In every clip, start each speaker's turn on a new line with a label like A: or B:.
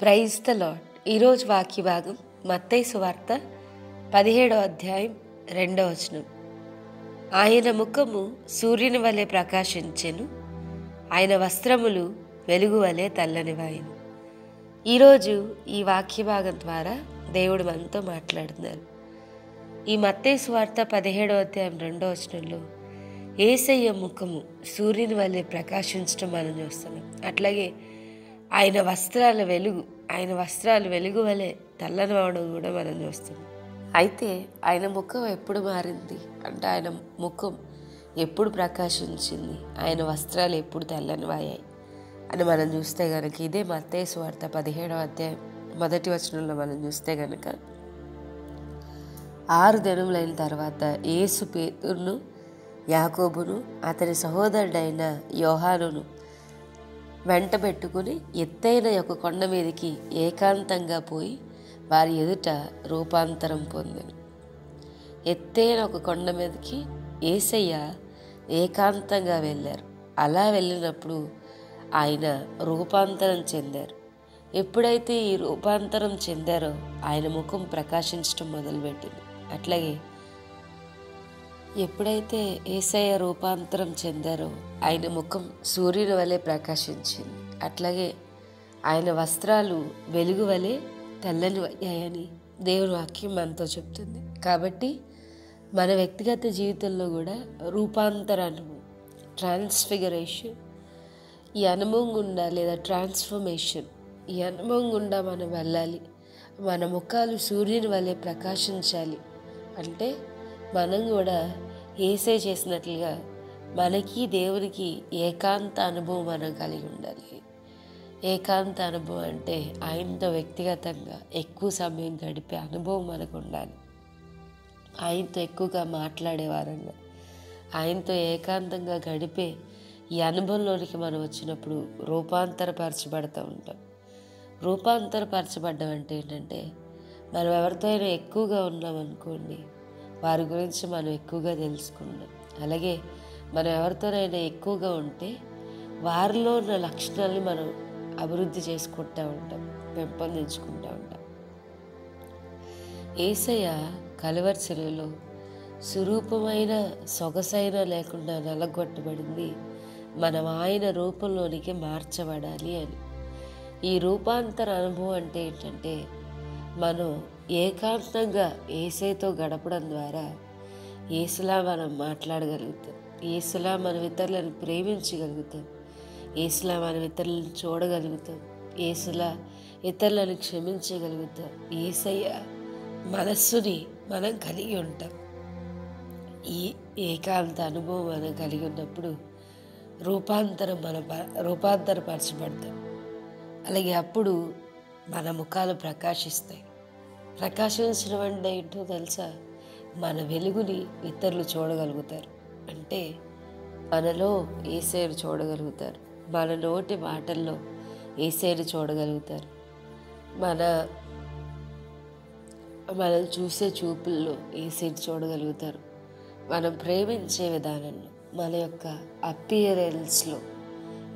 A: Praise the lord ఈరోజు వాక్య భాగం మత్తయి సువార్త పదిహేడో అధ్యాయం రెండో వచనం. ఆయన ముఖము సూర్యుని వలె ప్రకాశించెను ఆయన వస్త్రములు వెలుగు వలె తల్లనివాయను. ఈరోజు ఈ వాక్య భాగం ద్వారా దేవుడు మనతో మాట్లాడుతున్నారు. ఈ మత్తయి సువార్త పదిహేడో అధ్యాయం రెండో వచనంలో ఏసయ్య ముఖము సూర్యుని వల్లే ప్రకాశించడం మనం చూస్తున్నాం. అట్లాగే ఆయన వస్త్రాల వెలుగు ఆయన వస్త్రాలు వెలుగు వలె తెల్లనవడం కూడా మనం చూస్తున్నాం అయితే ఆయన ముఖం ఎప్పుడు మారింది? అంటే ఆయన ముఖం ఎప్పుడు ప్రకాశించింది? ఆయన వస్త్రాలు ఎప్పుడు తెల్లనివాయాయి? అని మనం చూస్తే కనుక ఇదే మత్తయి వార్త పదిహేడవ అధ్యాయం మొదటి వచనంలో మనం చూస్తే కనుక ఆరు దినములైన తర్వాత యేసు పేతును యాకోబును అతని సహోదరుడైన యోహానును వెంటబెట్టుకుని ఎత్తైన ఒక కొండ మీదకి ఏకాంతంగా పోయి వారి ఎదుట రూపాంతరం పొందాను. ఎత్తైన ఒక కొండ మీదకి ఏసయ్య ఏకాంతంగా వెళ్ళారు. అలా వెళ్ళినప్పుడు ఆయన రూపాంతరం చెందారు. ఎప్పుడైతే ఈ రూపాంతరం చెందారో ఆయన ముఖం ప్రకాశించడం మొదలుపెట్టింది. అట్లాగే ఎప్పుడైతే ఏసయ్య రూపాంతరం చెందారో ఆయన ముఖం సూర్యుని వలె ప్రకాశించింది. అట్లాగే ఆయన వస్త్రాలు వెలుగు వలె తెల్లని అయ్యాయని దేవుని వాక్యం మనతో చెప్తుంది. కాబట్టి మన వ్యక్తిగత జీవితంలో కూడా రూపాంతర అనుభవం ట్రాన్స్ఫిగరేషన్ ఈ అనుభవం గుండా లేదా ట్రాన్స్ఫర్మేషన్ ఈ అనుభవం గుండా మనం వెళ్ళాలి మన ముఖాలు సూర్యుని వలె ప్రకాశించాలి అంటే మనం కూడా ఏసే చేసినట్లుగా మనకి దేవునికి ఏకాంత అనుభవం మనం కలిగి ఉండాలి. ఏకాంత అనుభవం అంటే ఆయనతో వ్యక్తిగతంగా ఎక్కువ సమయం గడిపే అనుభవం మనకు ఉండాలి. ఆయనతో ఎక్కువగా మాట్లాడేవారంగా ఆయనతో ఏకాంతంగా గడిపే ఈ అనుభవంలోనికి మనం వచ్చినప్పుడు రూపాంతరపరచబడుతూ ఉంటాం. రూపాంతరపరచబడ్డం అంటే ఏంటంటే మనం ఎవరితో అయినా ఎక్కువగా ఉన్నామనుకోండి వారి గురించి మనం ఎక్కువగా తెలుసుకున్నాం అలాగే మనం ఎవరితోనైనా ఎక్కువగా ఉంటే వారిలో ఉన్న లక్షణాలని మనం అభివృద్ధి చేసుకుంటూ ఉంటాం పెంపొందించుకుంటూ ఉంటాం. ఏసయ్య కలవర్చలలో సురూపమైన సొగసైన లేకుండా నలగొట్టబడింది. మనం ఆయన రూపంలోనికి మార్చబడాలి అని. ఈ రూపాంతర అనుభవం అంటే ఏంటంటే మనం ఏకాంతంగా ఏసైతో గడపడం ద్వారా ఏసులా మనం మాట్లాడగలుగుతాం. ఏసులా మనం ఇతరులను ప్రేమించగలుగుతాం. ఏసులా మనం ఇతరులను చూడగలుగుతాం. ఏసులా ఇతరులను క్షమించగలుగుతాం. ఏసయ్య మనస్సుని మనం కలిగి ఉంటాం. ఈ ఏకాంత అనుభవం మనం కలిగి ఉన్నప్పుడు రూపాంతరం మన రూపాంతరపరచబడతాం. అలాగే అప్పుడు మన ముఖాలు ప్రకాశిస్తాయి. ప్రకాశించడం అంటే ఏంటో తెలుసా? మన వెలుగుని ఇతరులు చూడగలుగుతారు. అంటే మనలో ఏసేరు చూడగలుగుతారు. మన నోటి మాటల్లో ఏసేరు చూడగలుగుతారు. మన మనం చూసే చూపుల్లో ఏసేరు చూడగలుగుతారు. మనం ప్రేమించే విధానంలో మన యొక్క అపియరెన్స్లో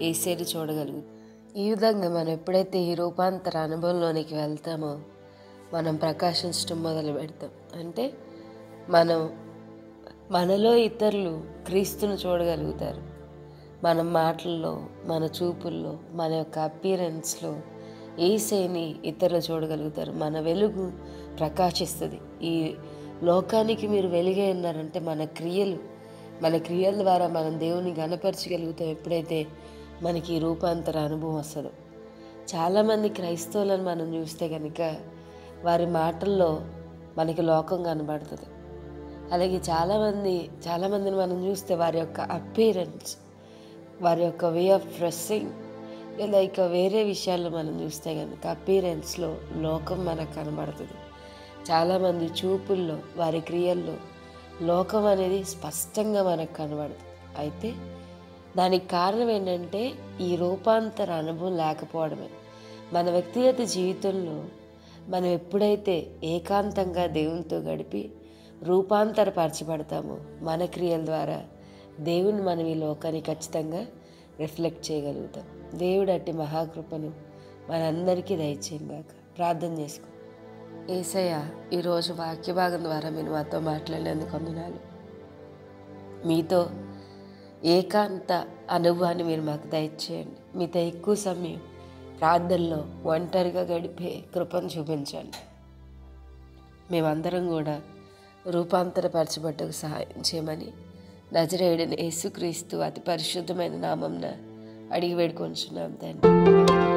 A: ఏసేరు చూడగలుగుతారు. ఈ విధంగా మనం ఎప్పుడైతే ఈ రూపాంతర అనుభవంలోనికి వెళ్తామో మనం ప్రకాశించడం మొదలు పెడతాం. అంటే మనం మనలో ఇతరులు క్రీస్తును చూడగలుగుతారు. మన మాటల్లో మన చూపుల్లో మన యొక్క అపీరెన్స్లో ఏసేని ఇతరులు చూడగలుగుతారు? మన వెలుగు ప్రకాశిస్తుంది. ఈ లోకానికి మీరు వెలుగే ఉన్నారంటే మన క్రియలు మన క్రియల ద్వారా మనం దేవుని గనపరచగలుగుతాం ఎప్పుడైతే మనకి ఈ రూపాంతర అనుభవం వస్తుందో. చాలామంది క్రైస్తవులను మనం చూస్తే కనుక వారి మాటల్లో మనకి లోకం కనబడుతుంది. అలాగే చాలామంది చాలామందిని మనం చూస్తే వారి యొక్క అపీరెన్స్ వారి యొక్క వే ఆఫ్ డ్రెస్సింగ్ లైక్ వేరే విషయాల్లో మనం చూస్తే కనుక అపీరెన్స్లో లోకం మనకు కనబడుతుంది. చాలామంది చూపుల్లో వారి క్రియల్లో లోకం అనేది స్పష్టంగా మనకు కనబడుతుంది. అయితే దానికి కారణం ఏంటంటే ఈ రూపాంతర అనుభవం లేకపోవడమే. మన వ్యక్తిగత జీవితంలో మనం ఎప్పుడైతే ఏకాంతంగా దేవునితో గడిపి రూపాంతరపరచబడతామో మన క్రియల ద్వారా దేవుని మనం ఈ లోకాన్ని ఖచ్చితంగా రిఫ్లెక్ట్ చేయగలుగుతాం. దేవుడు అట్టి మహాకృపను మనందరికీ దయచేయంగాక ప్రార్థన చేసుకో. ఏసయ్య ఈరోజు వాక్య భాగం ద్వారా మీరు మాతో మాట్లాడినందుకు అందునాలు మీతో ఏకాంత అనుభవాన్ని మీరు మాకు దయచేయండి. మీతో ఎక్కువ సమయం ప్రార్థనలో ఒంటరిగా గడిపే కృపను చూపించండి. మేమందరం కూడా రూపాంతరపరచబట్టకు సహాయం చేయమని నజరేయుడిని యేసుక్రీస్తు అతి పరిశుద్ధమైన నామంన అడిగి వేడుకొంచున్నాం తండ్రి.